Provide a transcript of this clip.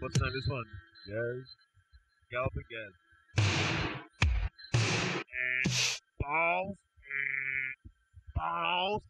First time this one? Yes. Gallop again. And balls. And balls.